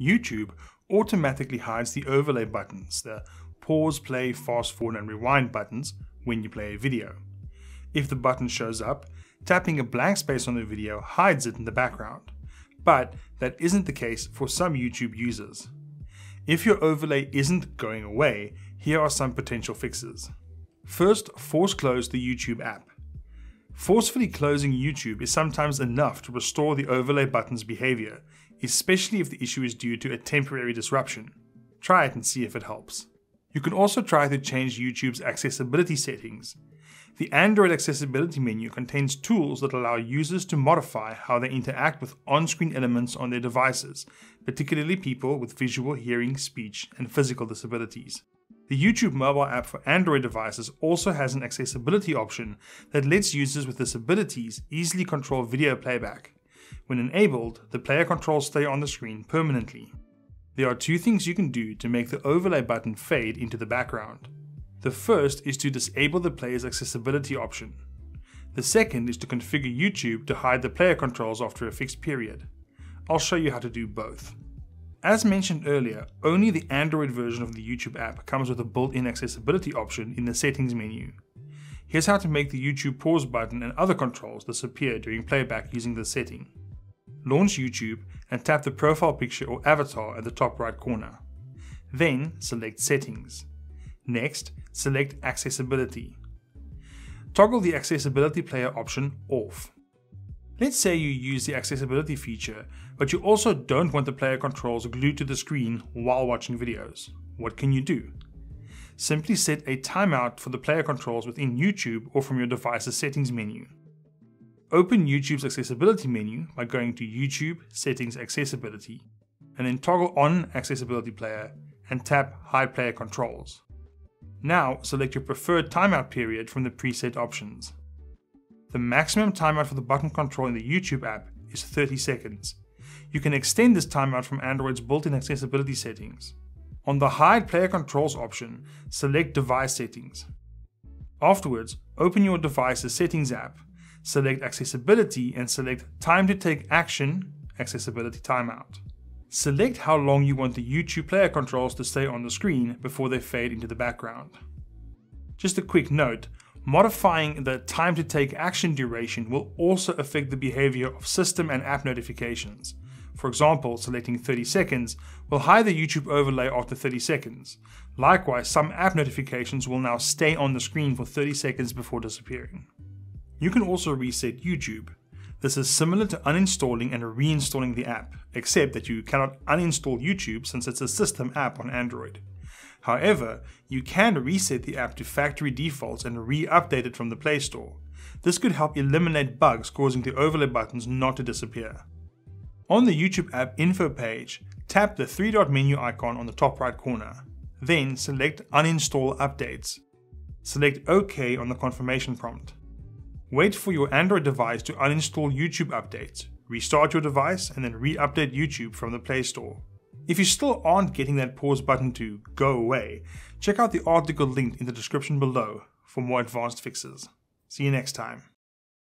YouTube automatically hides the overlay buttons, the pause, play, fast forward, and rewind buttons when you play a video. If the button shows up, tapping a blank space on the video hides it in the background. But that isn't the case for some YouTube users. If your overlay isn't going away, here are some potential fixes. First, force close the YouTube app. Forcefully closing YouTube is sometimes enough to restore the overlay button's behavior, especially if the issue is due to a temporary disruption. Try it and see if it helps. You can also try to change YouTube's accessibility settings. The Android accessibility menu contains tools that allow users to modify how they interact with on screen elements on their devices, particularly people with visual, hearing, speech, and physical disabilities. The YouTube mobile app for Android devices also has an accessibility option that lets users with disabilities easily control video playback. When enabled, the player controls stay on the screen permanently. There are two things you can do to make the overlay button fade into the background. The first is to disable the player's accessibility option. The second is to configure YouTube to hide the player controls after a fixed period. I'll show you how to do both. As mentioned earlier, only the Android version of the YouTube app comes with a built-in accessibility option in the settings menu. Here's how to make the YouTube pause button and other controls disappear during playback using this setting. Launch YouTube and tap the profile picture or avatar at the top right corner. Then select Settings. Next, select Accessibility. Toggle the Accessibility Player option off. Let's say you use the accessibility feature, but you also don't want the player controls glued to the screen while watching videos. What can you do? Simply set a timeout for the player controls within YouTube or from your device's settings menu. Open YouTube's accessibility menu by going to YouTube Settings Accessibility, and then toggle on Accessibility Player and tap Hide Player Controls. Now select your preferred timeout period from the preset options. The maximum timeout for the button control in the YouTube app is 30 seconds. You can extend this timeout from Android's built-in accessibility settings. On the Hide Player Controls option, select Device Settings. Afterwards, open your device's Settings app, select Accessibility and select Time to Take Action Accessibility Timeout. Select how long you want the YouTube player controls to stay on the screen before they fade into the background. Just a quick note, Modifying the time to take action duration will also affect the behavior of system and app notifications. For example, selecting 30 seconds will hide the YouTube overlay after 30 seconds. Likewise, some app notifications will now stay on the screen for 30 seconds before disappearing. You can also reset YouTube. This is similar to uninstalling and reinstalling the app, except that you cannot uninstall YouTube since it's a system app on Android. However, you can reset the app to factory defaults and re-update it from the Play Store. This could help eliminate bugs causing the overlay buttons not to disappear. On the YouTube app info page, tap the three dot menu icon on the top right corner. Then select Uninstall Updates. Select OK on the confirmation prompt. Wait for your Android device to uninstall YouTube updates, restart your device, and then re-update YouTube from the Play Store. If you still aren't getting that pause button to go away, check out the article linked in the description below for more advanced fixes. See you next time.